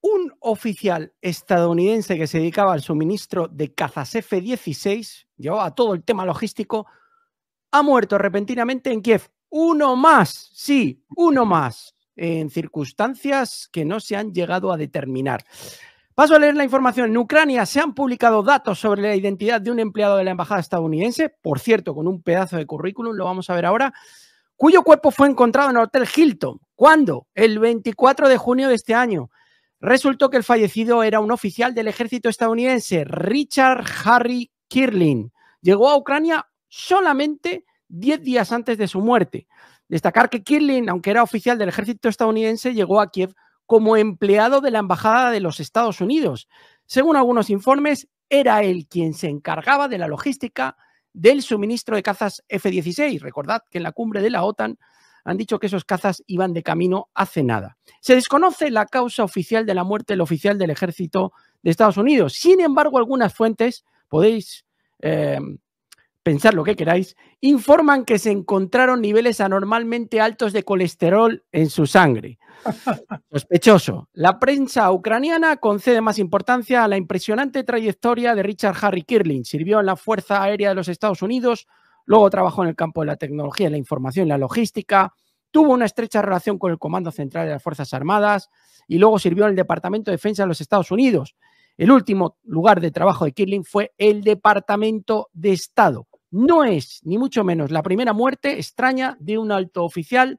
un oficial estadounidense que se dedicaba al suministro de cazas F-16, llevaba todo el tema logístico, ha muerto repentinamente en Kiev. Uno más, sí, uno más, en circunstancias que no se han llegado a determinar. Paso a leer la información. En Ucrania se han publicado datos sobre la identidad de un empleado de la embajada estadounidense, por cierto, con un pedazo de currículum, lo vamos a ver ahora, cuyo cuerpo fue encontrado en el Hotel Hilton. ¿Cuándo? El 24 de junio de este año. Resultó que el fallecido era un oficial del ejército estadounidense, Richard Harry Kirling. Llegó a Ucrania solamente 10 días antes de su muerte. Destacar que Kirling, aunque era oficial del ejército estadounidense, llegó a Kiev como empleado de la Embajada de los Estados Unidos. Según algunos informes, era él quien se encargaba de la logística del suministro de cazas F-16. Recordad que en la cumbre de la OTAN han dicho que esos cazas iban de camino hace nada. Se desconoce la causa oficial de la muerte del oficial del ejército de Estados Unidos. Sin embargo, algunas fuentes, podéis eh, pensar lo que queráis, informan que se encontraron niveles anormalmente altos de colesterol en su sangre. Sospechoso. La prensa ucraniana concede más importancia a la impresionante trayectoria de Richard Harry Kirling. Sirvió en la Fuerza Aérea de los Estados Unidos, luego trabajó en el campo de la tecnología, la información y la logística, tuvo una estrecha relación con el Comando Central de las Fuerzas Armadas y luego sirvió en el Departamento de Defensa de los Estados Unidos. El último lugar de trabajo de Kirling fue el Departamento de Estado. No es, ni mucho menos, la primera muerte extraña de un alto oficial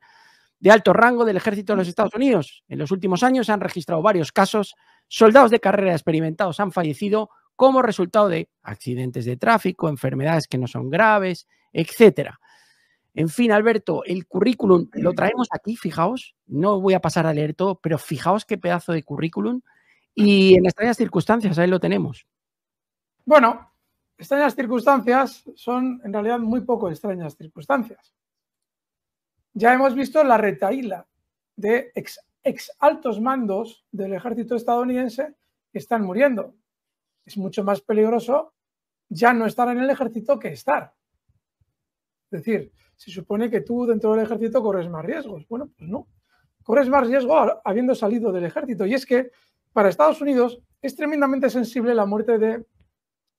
de alto rango del ejército de los Estados Unidos. En los últimos años se han registrado varios casos. Soldados de carrera experimentados han fallecido como resultado de accidentes de tráfico, enfermedades que no son graves, etcétera. En fin, Alberto, el currículum lo traemos aquí, fijaos, no voy a pasar a leer todo, pero fijaos qué pedazo de currículum y en extrañas circunstancias, ahí lo tenemos. Bueno, extrañas circunstancias son en realidad muy poco extrañas circunstancias ya hemos visto la retaíla de ex, altos mandos del ejército estadounidense que están muriendo. Es mucho más peligroso ya no estar en el ejército que estar. Es decir, se supone que tú dentro del ejército corres más riesgos. Bueno, pues no. Corres más riesgo habiendo salido del ejército. Y es que para Estados Unidos es tremendamente sensible la muerte de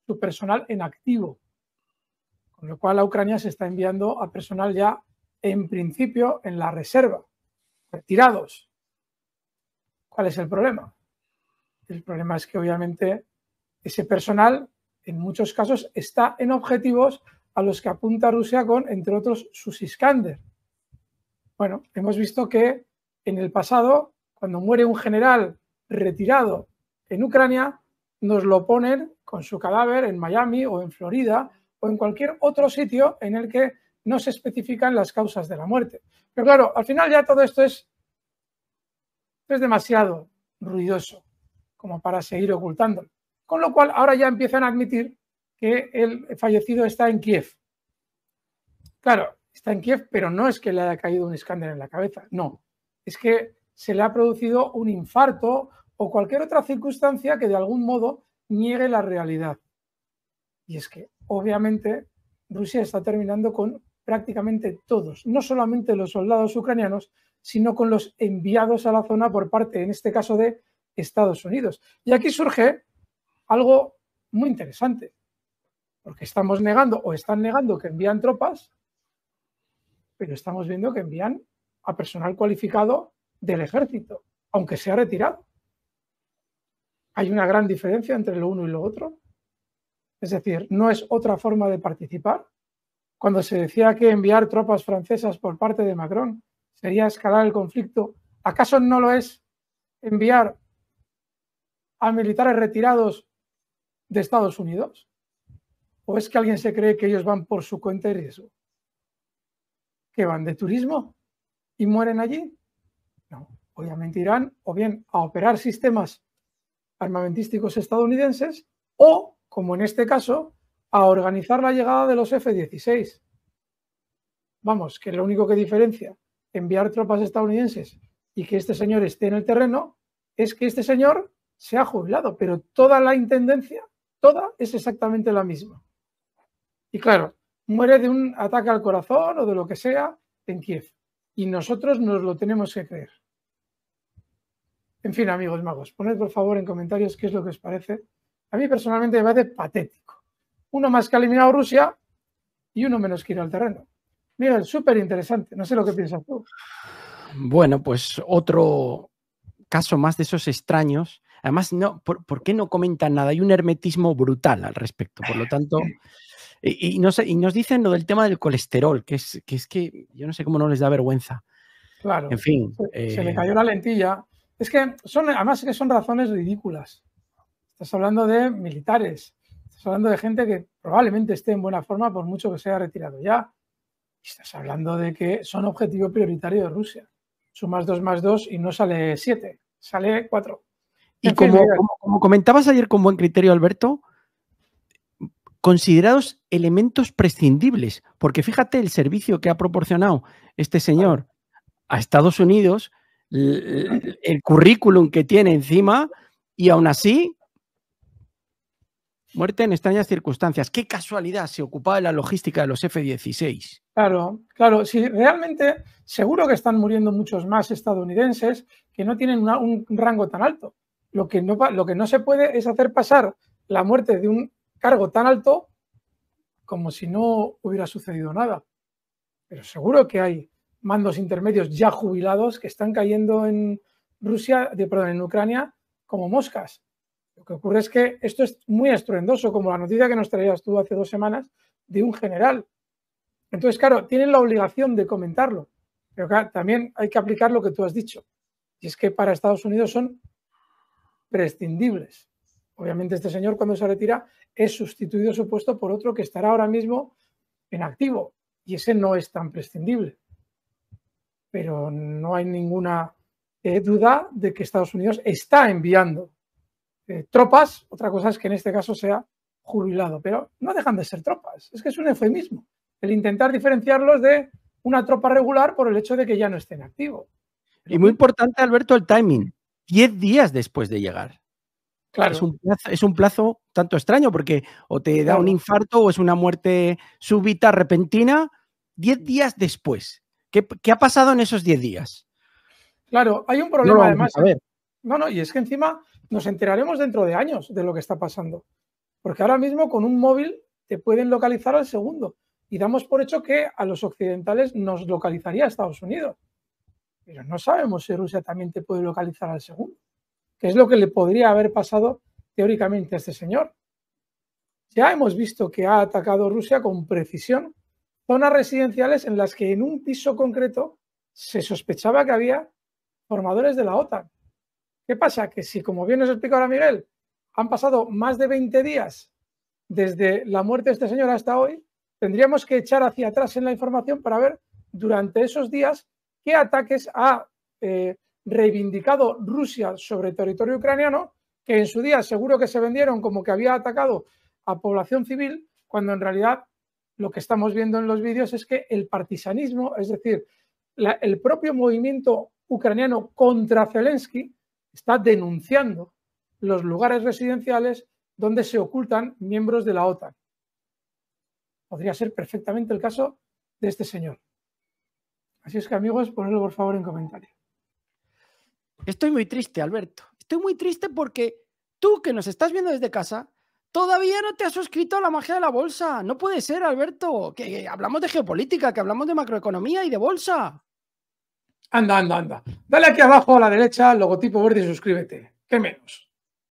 su personal en activo. Con lo cual a Ucrania se está enviando a personal ya en principio en la reserva, retirados. ¿Cuál es el problema? El problema es que obviamente ese personal en muchos casos está en objetivos a los que apunta Rusia con, entre otros, sus Iskander. Bueno, hemos visto que en el pasado, cuando muere un general retirado en Ucrania, nos lo ponen con su cadáver en Miami o en Florida o en cualquier otro sitio en el que no se especifican las causas de la muerte. Pero claro, al final ya todo esto es, es demasiado ruidoso como para seguir ocultándolo. Con lo cual ahora ya empiezan a admitir que el fallecido está en Kiev. Claro, está en Kiev, pero no es que le haya caído un escándalo en la cabeza, no. Es que se le ha producido un infarto o cualquier otra circunstancia que de algún modo niegue la realidad. Y es que, obviamente, Rusia está terminando con prácticamente todos, no solamente los soldados ucranianos, sino con los enviados a la zona por parte, en este caso, de Estados Unidos. Y aquí surge algo muy interesante, porque estamos negando o están negando que envían tropas, pero estamos viendo que envían a personal cualificado del ejército, aunque sea retirado. Hay una gran diferencia entre lo uno y lo otro. Es decir, no es otra forma de participar, cuando se decía que enviar tropas francesas por parte de Macron sería escalar el conflicto, ¿acaso no lo es enviar a militares retirados de Estados Unidos? ¿O es que alguien se cree que ellos van por su cuenta y riesgo? ¿Que van de turismo y mueren allí? No, obviamente irán o bien a operar sistemas armamentísticos estadounidenses o, como en este caso, a organizar la llegada de los F-16. Vamos, que lo único que diferencia enviar tropas estadounidenses y que este señor esté en el terreno es que este señor se ha jubilado, pero toda la intendencia, toda es exactamente la misma. Y claro, muere de un ataque al corazón o de lo que sea en Kiev. Y nosotros nos lo tenemos que creer. En fin, amigos magos, poned por favor en comentarios qué es lo que os parece. A mí personalmente me parece patético. Uno más que ha eliminado Rusia y uno menos que ir al terreno. Miguel, súper interesante. No sé lo que piensas tú. Bueno, pues otro caso más de esos extraños. Además, no, ¿por, qué no comentan nada? Hay un hermetismo brutal al respecto. Por lo tanto, y, no y nos dicen lo del tema del colesterol, que es, que es que yo no sé cómo no les da vergüenza. Claro. En fin. Se, le cayó la lentilla. Es que son, además que son razones ridículas. Estás hablando de militares, estás hablando de gente que probablemente esté en buena forma por mucho que se haya retirado ya. Estás hablando de que son objetivo prioritario de Rusia. Sumas 2 más 2 y no sale 7, sale 4. Y como, como, comentabas ayer con buen criterio, Alberto, considerados elementos prescindibles, porque fíjate el servicio que ha proporcionado este señor a Estados Unidos, el, el currículum que tiene encima, y aún así Muerte en extrañas circunstancias. Qué casualidad se ocupaba de la logística de los F-16. Claro, claro. Si realmente seguro que están muriendo muchos más estadounidenses que no tienen un rango tan alto. Lo que, no, lo que no se puede es hacer pasar la muerte de un cargo tan alto como si no hubiera sucedido nada. Pero seguro que hay mandos intermedios ya jubilados que están cayendo en Rusia, de, perdón, en Ucrania como moscas. Lo que ocurre es que esto es muy estruendoso, como la noticia que nos traías tú hace dos semanas de un general. Entonces, claro, tienen la obligación de comentarlo, pero también hay que aplicar lo que tú has dicho. Y es que para Estados Unidos son prescindibles. Obviamente este señor cuando se retira es sustituido su puesto por otro que estará ahora mismo en activo y ese no es tan prescindible. Pero no hay ninguna eh, duda de que Estados Unidos está enviando eh, tropas, otra cosa es que en este caso sea jubilado, pero no dejan de ser tropas, es que es un eufemismo, el intentar diferenciarlos de una tropa regular por el hecho de que ya no estén activos. Y muy importante, Alberto, el timing, 10 días después de llegar. Claro. Es un, plazo, tanto extraño porque o te da un infarto o es una muerte súbita, repentina, 10 días después. ¿Qué, ha pasado en esos 10 días? Claro, hay un problema además. No, no, y es que encima nos enteraremos dentro de años de lo que está pasando. Porque ahora mismo con un móvil te pueden localizar al segundo. Y damos por hecho que a los occidentales nos localizaría Estados Unidos. Pero no sabemos si Rusia también te puede localizar al segundo. Que es lo que le podría haber pasado teóricamente a este señor. Ya hemos visto que ha atacado Rusia con precisión zonas residenciales en las que en un piso concreto se sospechaba que había formadores de la OTAN. ¿Qué pasa? Que si, como bien nos explica ahora Miguel, han pasado más de 20 días desde la muerte de este señor hasta hoy, tendríamos que echar hacia atrás en la información para ver durante esos días qué ataques ha eh, reivindicado Rusia sobre territorio ucraniano, que en su día seguro que se vendieron como que había atacado a población civil, cuando en realidad lo que estamos viendo en los vídeos es que el partisanismo, es decir, el propio movimiento ucraniano contra Zelensky, está denunciando los lugares residenciales donde se ocultan miembros de la OTAN. Podría ser perfectamente el caso de este señor. Así es que amigos, ponedlo por favor en comentario. Estoy muy triste, Alberto. Estoy muy triste porque tú que nos estás viendo desde casa, todavía no te has suscrito a la magia de la bolsa. No puede ser, Alberto, que hablamos de geopolítica, que hablamos de macroeconomía y de bolsa. Anda, anda, anda. Dale aquí abajo a la derecha, logotipo verde y suscríbete. ¿Qué menos?